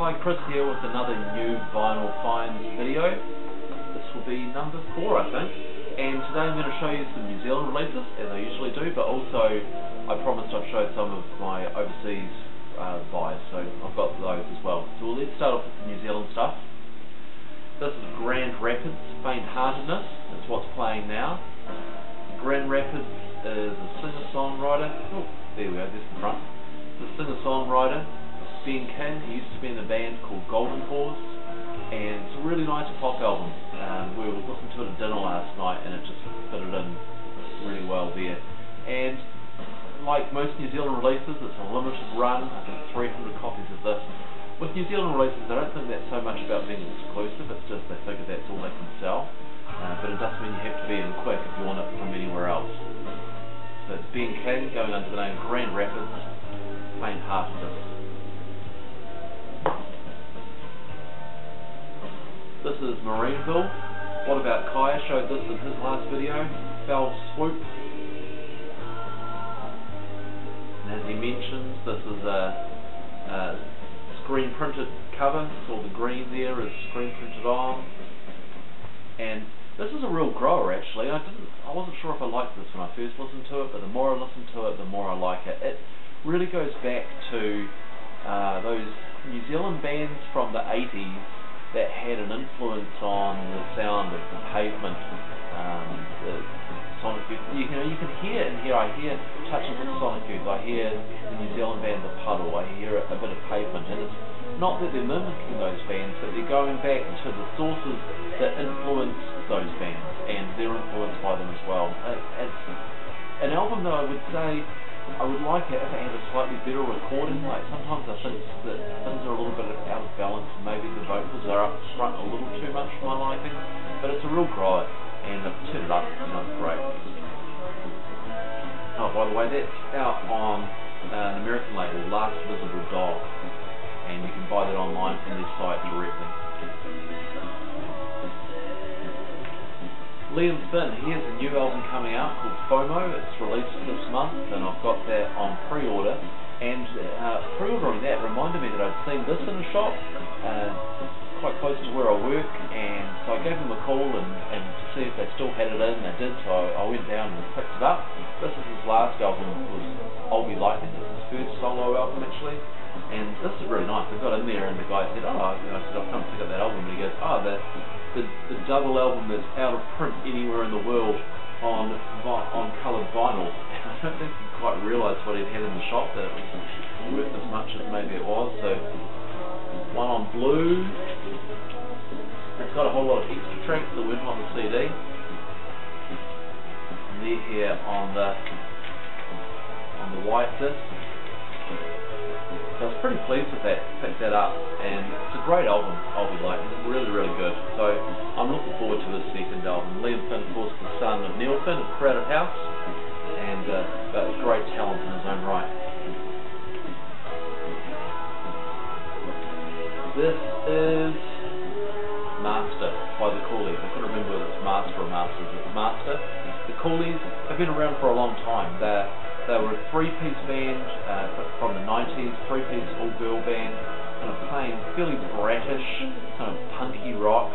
Hi, Chris here with another new vinyl finds video. This will be number four, I think. And today I'm going to show you some New Zealand releases, as I usually do, but also I promised I'd show some of my overseas uh, buys, so I've got those as well. So let's start off with the New Zealand stuff. This is Grand Rapids, Faint Heartedness, that's what's playing now. Grand Rapids is a singer-songwriter. Oh, there we go, there's the front. The singer-songwriter Ben King. He used to be in a band called Goldenhorse, and it's a really nice pop album. Um, we were listening to it at dinner last night, and it just fitted in really well there. And like most New Zealand releases, it's a limited run. I think 300 copies of this. With New Zealand releases, I don't think that's so much about being exclusive. It's just they figure that's all they can sell. Uh, but it does mean you have to be in quick if you want it from anywhere else. So it's Ben King going under the name Grand Rapids, Faint Heartedness. This is Marineville. What about Kaya? Showed this in his last video. Fell Swoop. And as he mentions, this is a, a screen printed cover. So the green there is screen printed on. And this is a real grower actually. I didn't I wasn't sure if I liked this when I first listened to it, but the more I listen to it, the more I like it. It really goes back to uh, those New Zealand bands from the 80s that had an influence on the sound of the pavement, um, the, the sonic youth. You, know, you can hear in here, I hear touches of sonic youth, I hear the New Zealand band The Puddle, I hear a, a bit of pavement, and it's not that they're mimicking those bands, but they're going back to the sources that influence those bands, and they're influenced by them as well. It, it's an album that I would say I would like it if it had a slightly better recording. Like sometimes I think that things are a little bit out of balance. Maybe the vocals are up front a little too much for my liking. But it's a real grind, and I've turned it up, and it's great. Oh, by the way, that's out on uh, an American label, Last Visible Dog, and you can buy that online from their site directly. Liam Finn, he has a new album coming out called FOMO. It's released this month, and I've got that on pre-order. And uh, pre-ordering that reminded me that I'd seen this in a shop uh, quite close to where I work, and so I gave them a call and, and to see if they still had it in. They did, so I, I went down and picked it up. This is his last album, was I'll Be Lightning. It's his first solo album actually. And this is really nice. I got in there and the guy said, oh, and I said, I've come to pick up that album. And he goes, oh, the, the, the double album that's out of print anywhere in the world on on coloured vinyl. I don't think he quite realised what he'd had in the shop, that it was worth as much as maybe it was. So, one on blue. It's got a whole lot of extra tracks that weren't on the CD. And they're here on the on the white disc. So I was pretty pleased with that, picked that up, and it's a great album, I'll be like, really, really good. So I'm looking forward to his second album. Liam Finn, of course, the son of Neil Finn of Crowded House, and uh, great talent in his own right. This is Master by the Coolies. I couldn't remember whether it's Master or Masters. It's Master. The Coolies have been around for a long time. They're they were a three-piece band uh, from the 90s, three-piece all-girl band, kind of playing fairly bratish, kind of punky rock.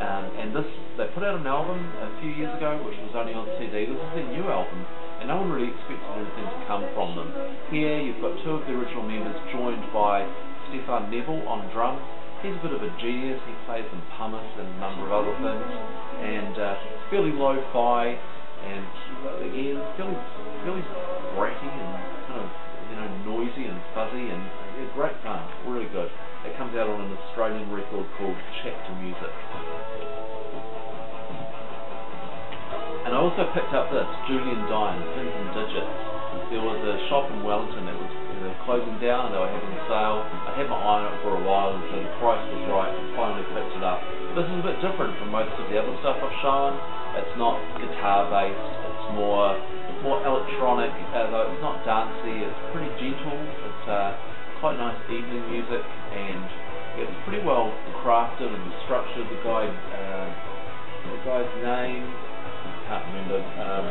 Um, and this, they put out an album a few years ago, which was only on CD. This is their new album, and no one really expected anything to come from them. Here, you've got two of the original members joined by Stefan Neville on drums. He's a bit of a genius. He plays some pumice and a number of other things, and uh, fairly lo-fi, and again, fairly, fairly bratty and kind of you know noisy and fuzzy and yeah, great fun, really good. It comes out on an Australian record called Chapter Music. And I also picked up this, Julian Dyne, Pins and Digits. There was a shop in Wellington that was you know, closing down, they were having a sale. I had my eye on it for a while and so the price was right and finally picked it up. This is a bit different from most of the other stuff I've shown. It's not guitar based, it's more more electronic, although it's not dancey, it's pretty gentle, it's uh, quite nice evening music, and it's pretty well crafted and structured. The guy, uh, the guy's name, I can't remember, um,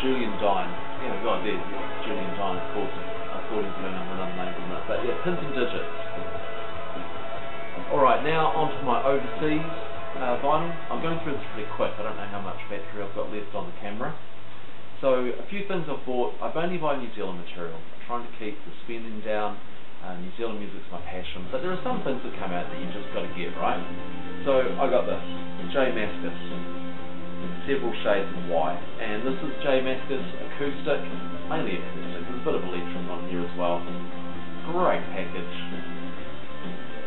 Julian Dyne, yeah, the guy there, Julian Dyne, of course, I thought he was going under another name from that, but yeah, Pins and Digits. Alright, now onto my overseas uh, vinyl. I'm going through this pretty quick. I don't know how much battery I've got left on the camera. So, a few things I've bought. I've only bought New Zealand material. I'm trying to keep the spending down. Uh, New Zealand music's my passion. But there are some things that come out that you just got to get, right? So, I got this. J Mascis. Several shades of why. And this is J Mascis acoustic. Mainly acoustic. There's a bit of electric on here as well. Great package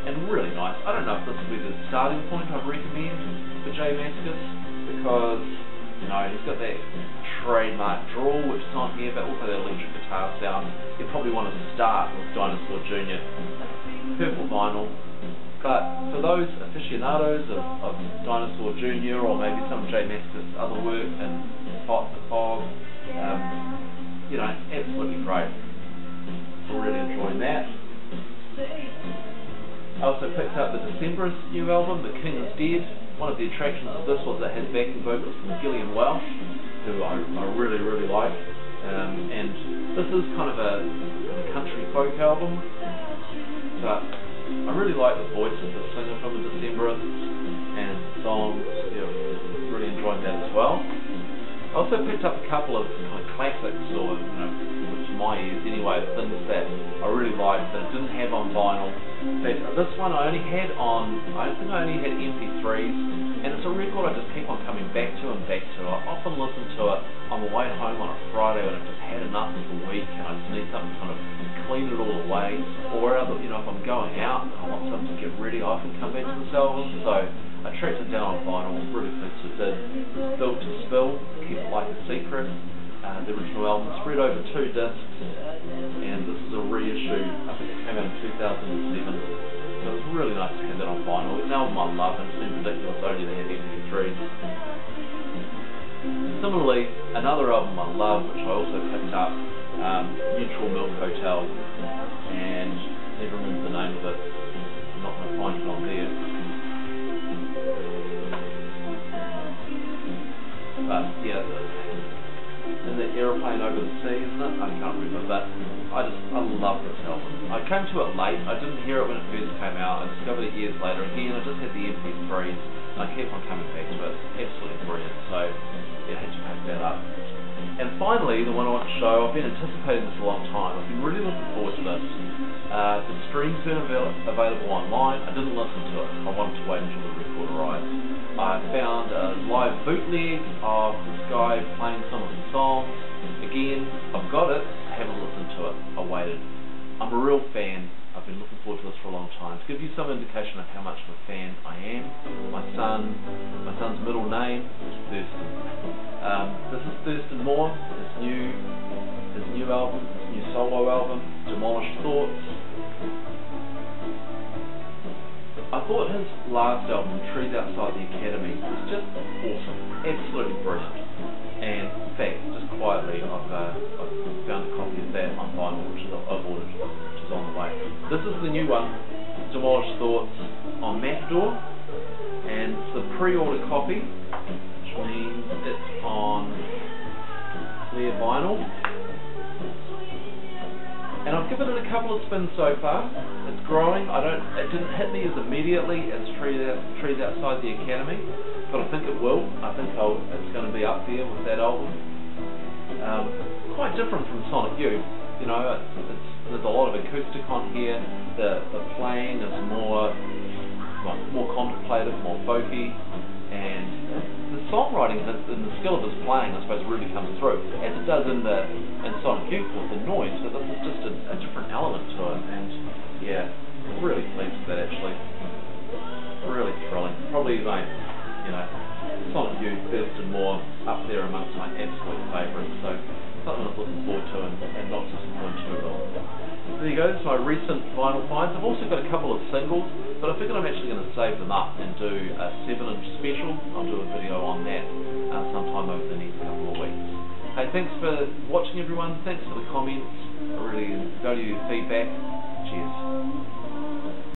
and really nice. I don't know if this will be the starting point I'd recommend for J Mascis because you know he's got that trademark drawl which is on here, but also that electric guitar sound. You probably want to start with Dinosaur Jr. Purple vinyl. But for those aficionados of, of Dinosaur Jr. or maybe some J Mascis other work and Spot the Fog, um, you know, absolutely great. So really enjoying that. I also picked up the Decemberist new album, The King is Dead. One of the attractions of this was it has backing vocals from Gillian Welch, who I, I really, really like. Um, and this is kind of a country folk album, but I really like the voice of the singer from the Decemberists and songs, you know, really enjoying that as well. I also picked up a couple of kind of classics, or, you know, my ears anyway, things that I really liked that I didn't have on vinyl this one I only had on, I think I only had MP3s, and it's a record I just keep on coming back to and back to. I often listen to it on the way home on a Friday when I've just had enough of the week and I just need something to kind of clean it all away. Or other, you know, if I'm going out and I want something to get ready, I often come back to this album. So I tracked it down on vinyl, really with it. Built to Spill, Keep It Like a Secret. Uh, the original album spread over two discs, and this is a reissue. I think it came out in 2007. So it was really nice to have that on vinyl. It's an album I love, and it's been ridiculous only to have MP3s. Similarly, another album I love, which I also picked up, um, Neutral Milk Hotel, and never remember the name of it. I'm not going to find it on there. Over the sea, isn't it? I can't remember, but I just, I love this album. I came to it late, I didn't hear it when it first came out, I discovered it years later. Again, I just had the MP3s, and I keep on coming back to it. Absolutely brilliant, so yeah, I had to pack that up. And finally, the one I want to show, I've been anticipating this a long time. I've been really looking forward to this. Uh, the streams are avail available online. I didn't listen to it. I wanted to wait until the record arrived. I found a live bootleg of this guy playing some of the songs. Again, I've got it, I haven't listened to it. I waited. I'm a real fan. I've been looking forward to this for a long time. To give you some indication of how much of a fan I am, my son, my son's middle name is Thurston. Um, this is Thurston Moore, his new, his new album, his new solo album, Demolished Thoughts. I thought his last album, Trees Outside the Academy, was just awesome, absolutely brilliant. And in fact, just quietly, I've, uh, I've found a copy of that on vinyl, which I've ordered, which is on the way. This is the new one, Demolished Thoughts, on Matador, and it's the pre-order copy, which means it's on clear vinyl. And I've given it a couple of spins so far. It's growing. I don't. It didn't hit me as immediately as Trees, Trees Outside the Academy, but I think it will. I think I'll, it's going up there with that album. Um, quite different from Sonic Youth. You know, it's, it's, there's a lot of acoustic on here. The the playing is more like, more contemplative, more folky, and the songwriting and the skill of his playing, I suppose, really comes through, as it does in the in Sonic Youth with the noise. So this is just a, a different element to it, and yeah, really pleased with that actually. Really thrilling. Probably like you know, Sonic Youth, Thurston Moore up there amongst my absolute favourites. So something I'm looking forward to and, and not disappointed at all. There you go, that's my recent vinyl finds. I've also got a couple of singles, but I figured I'm actually going to save them up and do a 7-inch special. I'll do a video on that uh, sometime over the next couple of weeks. Hey, thanks for watching everyone. Thanks for the comments. I really value your feedback. Cheers.